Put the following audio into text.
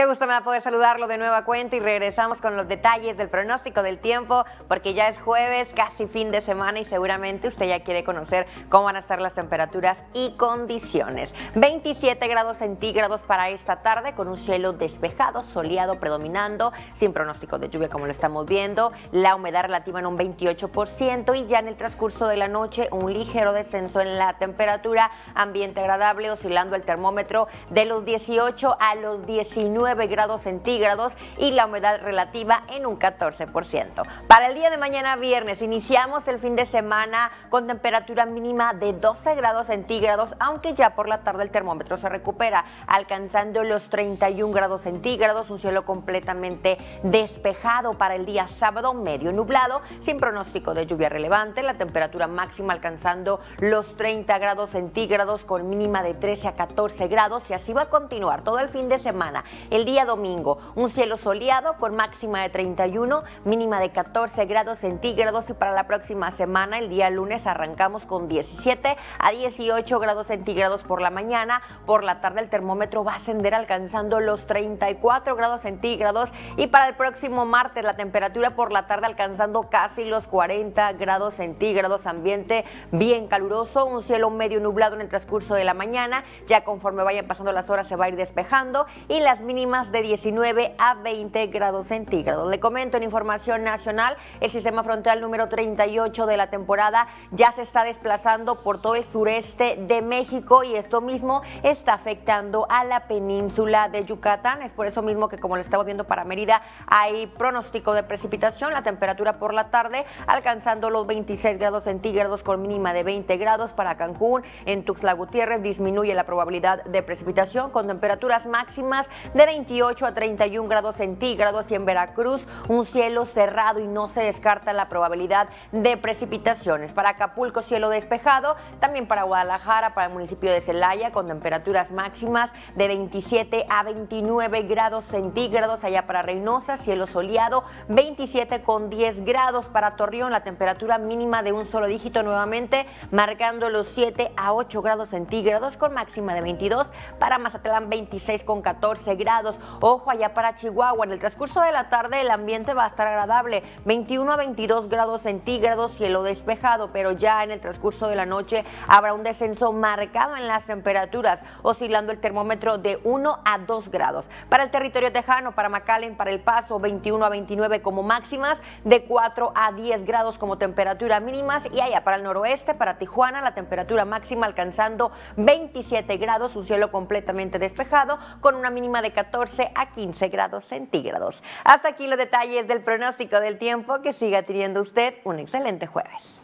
Qué gusto me da poder saludarlo de nueva cuenta y regresamos con los detalles del pronóstico del tiempo porque ya es jueves, casi fin de semana y seguramente usted ya quiere conocer cómo van a estar las temperaturas y condiciones. 27 grados centígrados para esta tarde con un cielo despejado, soleado predominando, sin pronóstico de lluvia como lo estamos viendo, la humedad relativa en un 28% y ya en el transcurso de la noche un ligero descenso en la temperatura, ambiente agradable oscilando el termómetro de los 18 a los 19 grados centígrados y la humedad relativa en un 14%. Para el día de mañana viernes iniciamos el fin de semana con temperatura mínima de 12 grados centígrados, aunque ya por la tarde el termómetro se recupera, alcanzando los 31 grados centígrados, un cielo completamente despejado para el día sábado, medio nublado, sin pronóstico de lluvia relevante, la temperatura máxima alcanzando los 30 grados centígrados con mínima de 13 a 14 grados y así va a continuar todo el fin de semana el día domingo, un cielo soleado con máxima de 31, mínima de 14 grados centígrados. Y para la próxima semana, el día lunes, arrancamos con 17 a 18 grados centígrados por la mañana. Por la tarde el termómetro va a ascender alcanzando los 34 grados centígrados. Y para el próximo martes la temperatura por la tarde alcanzando casi los 40 grados centígrados, ambiente bien caluroso, un cielo medio nublado en el transcurso de la mañana, ya conforme vayan pasando las horas se va a ir despejando. Y las mínimas mínimas de 19 a 20 grados centígrados. Le comento en información nacional, el sistema frontal número 38 de la temporada ya se está desplazando por todo el sureste de México y esto mismo está afectando a la península de Yucatán. Es por eso mismo que como lo estamos viendo para Mérida hay pronóstico de precipitación, la temperatura por la tarde alcanzando los 26 grados centígrados con mínima de 20 grados para Cancún. En Tuxtla Gutiérrez disminuye la probabilidad de precipitación con temperaturas máximas de 28 a 31 grados centígrados y en Veracruz un cielo cerrado y no se descarta la probabilidad de precipitaciones. Para Acapulco cielo despejado, también para Guadalajara, para el municipio de Celaya con temperaturas máximas de 27 a 29 grados centígrados, allá para Reynosa cielo soleado, 27 con 10 grados. Para Torreón, la temperatura mínima de un solo dígito nuevamente, marcando los 7 a 8 grados centígrados con máxima de 22, para Mazatlán 26 con 14 Ojo allá para Chihuahua. En el transcurso de la tarde el ambiente va a estar agradable. 21 a 22 grados centígrados, cielo despejado, pero ya en el transcurso de la noche habrá un descenso marcado en las temperaturas, oscilando el termómetro de 1 a 2 grados. Para el territorio tejano, para McAllen, para El Paso, 21 a 29 como máximas, de 4 a 10 grados como temperatura mínimas y allá para el noroeste, para Tijuana, la temperatura máxima alcanzando 27 grados, un cielo completamente despejado con una mínima de 14 14 a 15 grados centígrados. Hasta aquí los detalles del pronóstico del tiempo. Que siga teniendo usted un excelente jueves.